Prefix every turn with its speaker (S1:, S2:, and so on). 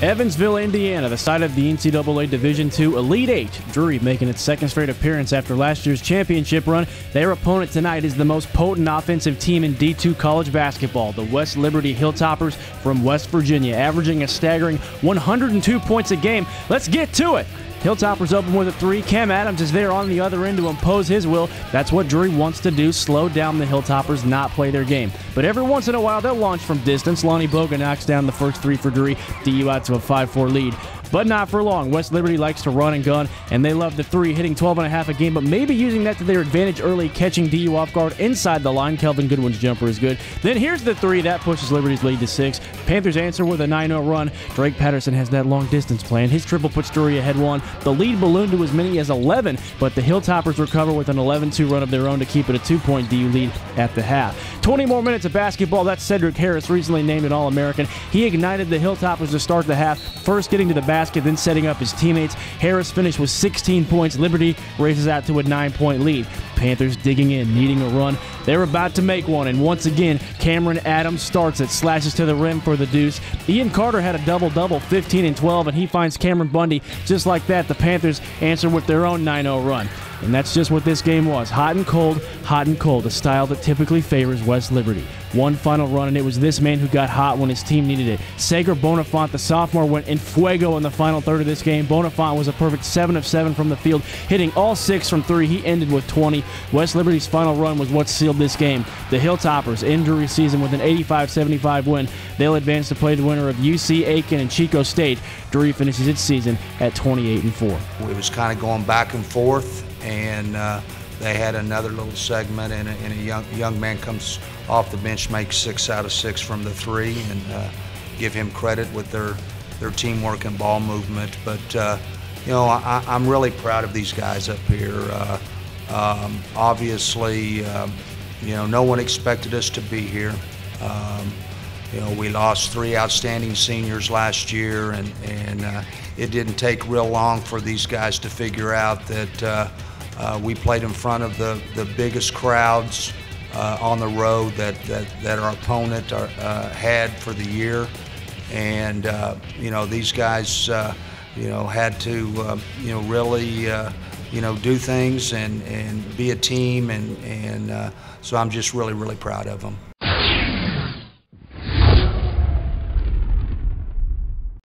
S1: Evansville, Indiana, the site of the NCAA Division II Elite Eight. Drury making its second straight appearance after last year's championship run. Their opponent tonight is the most potent offensive team in D2 college basketball, the West Liberty Hilltoppers from West Virginia, averaging a staggering 102 points a game. Let's get to it. Hilltoppers open with a three. Cam Adams is there on the other end to impose his will. That's what Drury wants to do slow down the Hilltoppers, not play their game. But every once in a while, they'll launch from distance. Lonnie Boga knocks down the first three for Drury, DU out to a 5 4 lead but not for long. West Liberty likes to run and gun, and they love the three, hitting 12 and a half a game, but maybe using that to their advantage early, catching DU off guard inside the line. Kelvin Goodwin's jumper is good. Then here's the three. That pushes Liberty's lead to six. Panthers answer with a 9 0 run. Drake Patterson has that long distance plan. His triple puts Drury ahead one. The lead ballooned to as many as 11, but the Hilltoppers recover with an 11 2 run of their own to keep it a two point DU lead at the half. 20 more minutes of basketball. That's Cedric Harris, recently named an All American. He ignited the Hilltoppers to start the half, first getting to the basket, then setting up his teammates. Harris finished with 16 points. Liberty races out to a nine point lead. Panthers digging in, needing a run. They're about to make one, and once again, Cameron Adams starts it, slashes to the rim for the deuce. Ian Carter had a double double, 15 and 12, and he finds Kameron Bundy. Just like that, the Panthers answer with their own 9 0 run. And that's just what this game was hot and cold, hot and cold, a style that typically favors West Liberty. One final run, and it was this man who got hot when his team needed it. Seger Bonifant, the sophomore, went in fuego in the final third of this game. Bonifant was a perfect 7 of 7 from the field, hitting all six from three. He ended with 20. West Liberty's final run was what sealed this game. The Hilltoppers, injury season with an 85 75 win. They'll advance to play the winner of UC Aiken and Chico State. Drury finishes its season at 28 and 4.
S2: We was kind of going back and forth and uh, they had another little segment, and a, and a, young young man comes off the bench, makes six out of six from the three, and uh, give him credit with their their teamwork and ball movement. But uh, you know, I, am really proud of these guys up here. Uh, um, obviously, um, you know, no one expected us to be here. Um, you know, we lost three outstanding seniors last year, and and uh, it didn't take real long for these guys to figure out that uh, uh, we played in front of the, the biggest crowds uh, on the road that, that, that our opponent are, uh, had for the year. And, uh, you know, these guys, uh, you know, had to, you know, really, you know, do things and, and be a team. And, and so I'm just really, really proud of them.